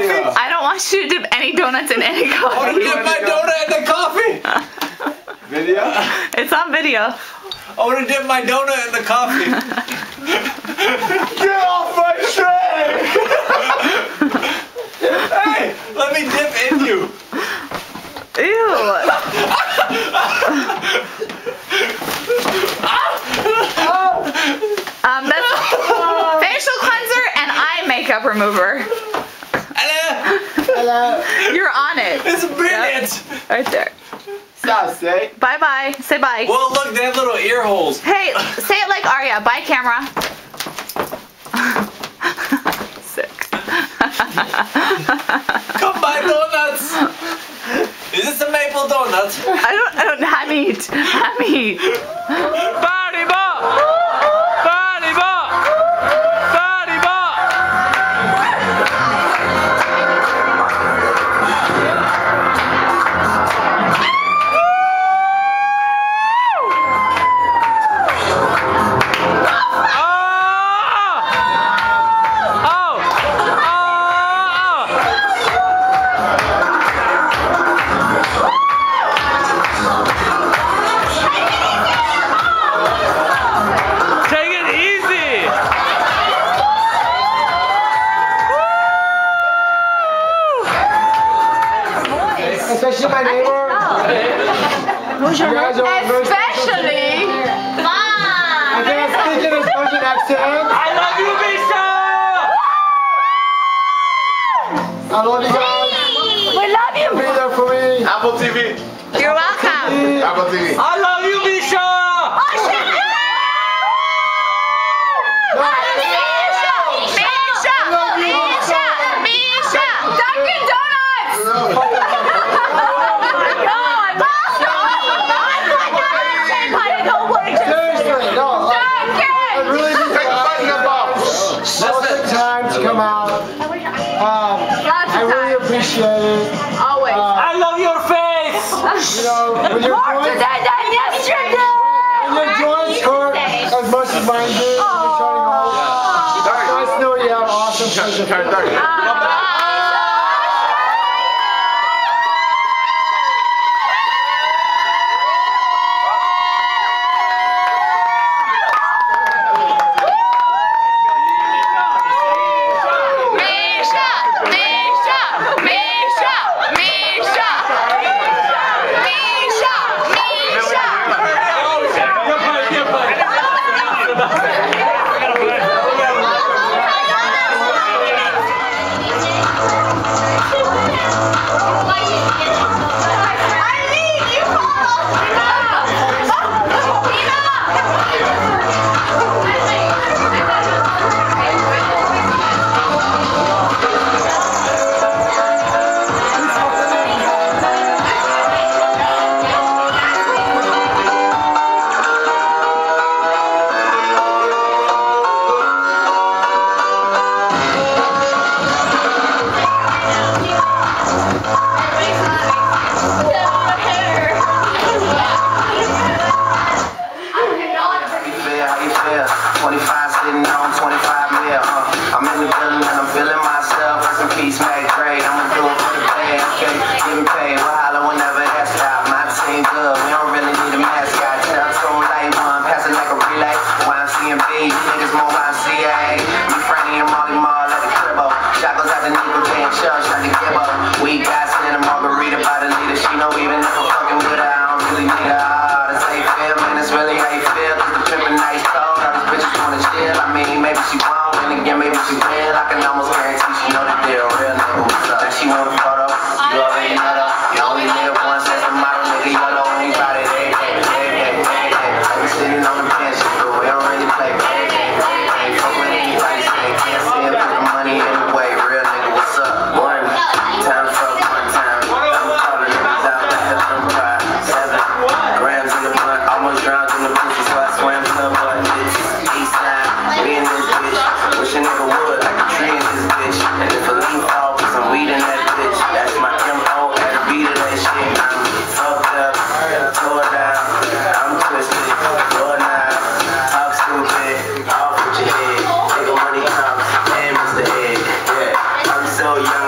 Yeah. I don't want you to dip any donuts in any coffee. I want to dip my donut in the coffee. Video? It's on video. I want to dip my donut in the coffee. Get off my tray! hey, let me dip in you. Ew. um, that's facial cleanser and eye makeup remover. Hello. You're on it. It's brilliant. Right there. Stop, say. Bye bye. Say bye. Well, look, they have little ear holes. Hey, say it like Arya. Bye, camera. Sick. Come buy donuts. Is this a maple donut? I don't. I don't. Hamid. Hamid. Body bop! Body Especially my neighbor. Who's You guys are very Especially. I can't speak in a Russian accent. I love you, Misha! I love you guys. We love you. Be there for me. Apple TV. You're welcome. Apple TV. I love you, Misha! Oh shit! Misha! Misha! Misha! Misha! Dunkin' Donuts! You know, when your More joints, today than yesterday! when your joints hurt as much as mine do, when you're trying home. It's nice to know you have awesome friends. Turn 30. Feel? How you feel? 25 sitting on 25 mil. Uh, I'm in the building and I'm feeling myself. Rest in peace, Mac Dre. I'ma do it for the band. Okay, getting paid. We'll holler whenever that stop. My team good. We don't really need a mascot. Tell on light one. Pass it like a relay. YMCMB. You niggas more YMCA. Me, Franny, and Mally Mall at the cribbo. Shot goes out to Nico J and Chuck. Shot to Gibbo. We got in a margarita by the leader. She know even if I'm fucking with her, I don't really need her. That's how you feel, man. That's really how you feel.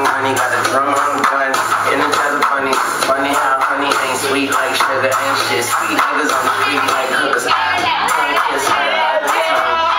young got the drum on the gun, in the tether funny. Funny how honey ain't sweet like sugar and shit. Sweet niggas on the street like hookers. I can't kiss her all the time.